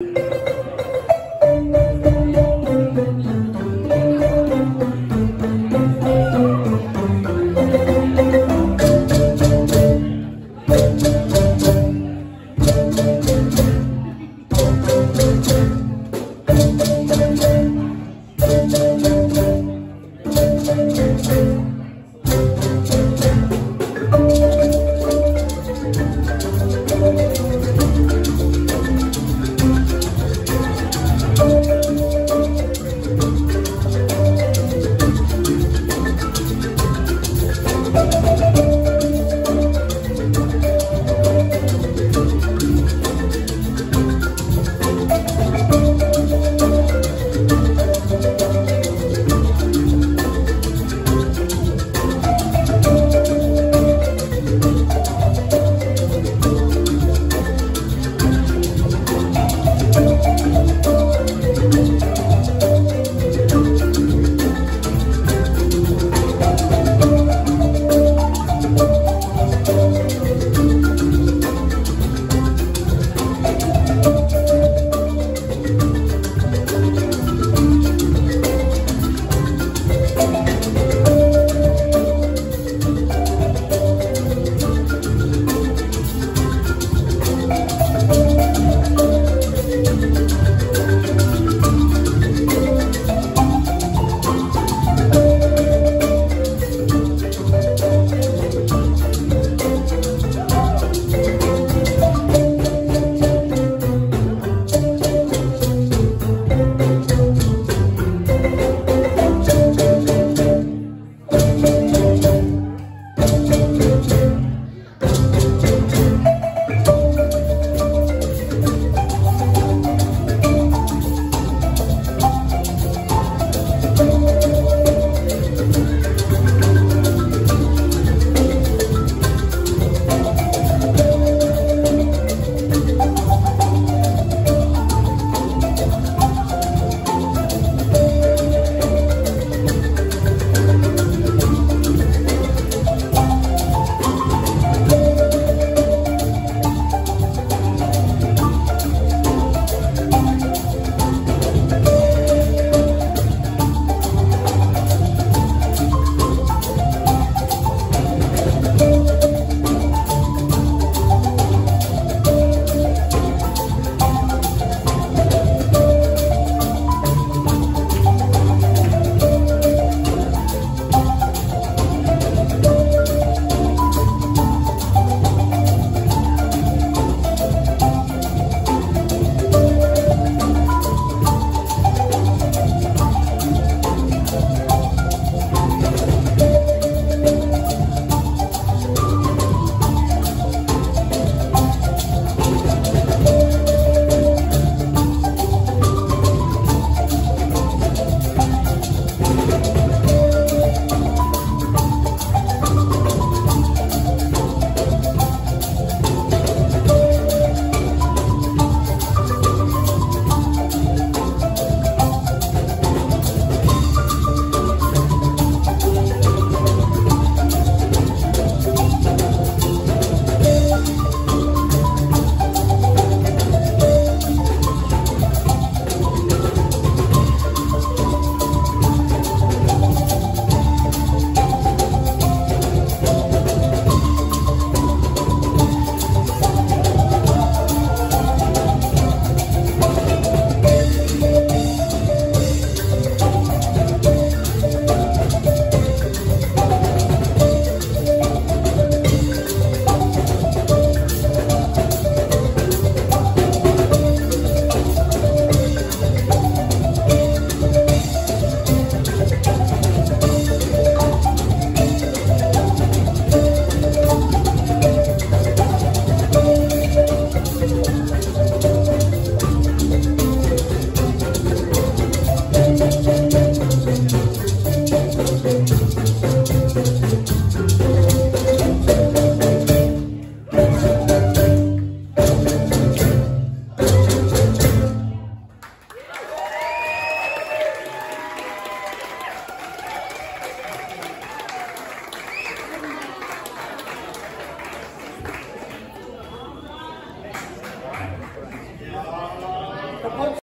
you